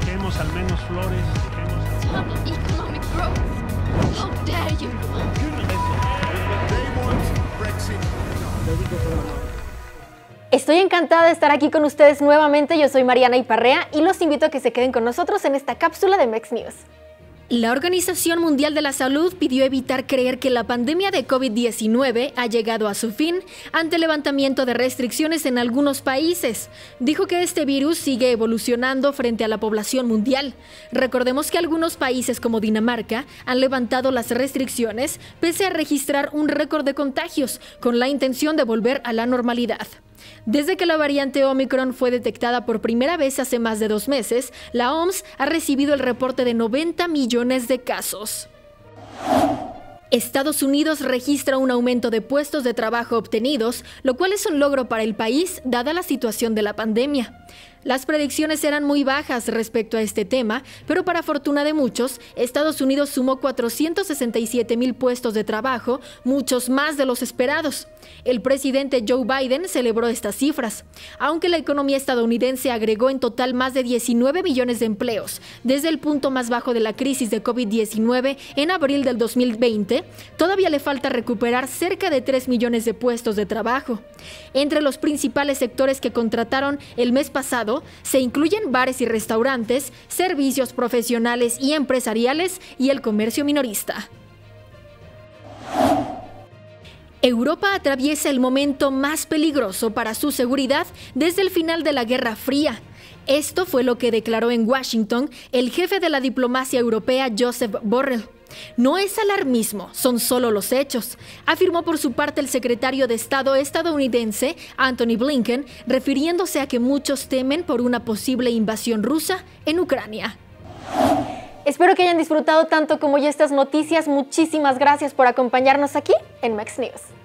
Dejemos al menos flores, dejemos... Stop economic growth. How dare you? They want Brexit. Estoy encantada de estar aquí con ustedes nuevamente. Yo soy Mariana Iparrea y los invito a que se queden con nosotros en esta cápsula de Mex News. La Organización Mundial de la Salud pidió evitar creer que la pandemia de COVID-19 ha llegado a su fin ante el levantamiento de restricciones en algunos países. Dijo que este virus sigue evolucionando frente a la población mundial. Recordemos que algunos países como Dinamarca han levantado las restricciones pese a registrar un récord de contagios con la intención de volver a la normalidad. Desde que la variante Omicron fue detectada por primera vez hace más de dos meses, la OMS ha recibido el reporte de 90 millones de casos. Estados Unidos registra un aumento de puestos de trabajo obtenidos, lo cual es un logro para el país dada la situación de la pandemia. Las predicciones eran muy bajas respecto a este tema, pero para fortuna de muchos, Estados Unidos sumó 467 mil puestos de trabajo, muchos más de los esperados. El presidente Joe Biden celebró estas cifras, aunque la economía estadounidense agregó en total más de 19 millones de empleos desde el punto más bajo de la crisis de COVID-19 en abril del 2020, todavía le falta recuperar cerca de 3 millones de puestos de trabajo. Entre los principales sectores que contrataron el mes pasado, se incluyen bares y restaurantes, servicios profesionales y empresariales y el comercio minorista. Europa atraviesa el momento más peligroso para su seguridad desde el final de la Guerra Fría. Esto fue lo que declaró en Washington el jefe de la diplomacia europea Joseph Borrell. No es alarmismo, son solo los hechos, afirmó por su parte el secretario de Estado estadounidense Anthony Blinken, refiriéndose a que muchos temen por una posible invasión rusa en Ucrania. Espero que hayan disfrutado tanto como yo estas noticias. Muchísimas gracias por acompañarnos aquí en Mex News.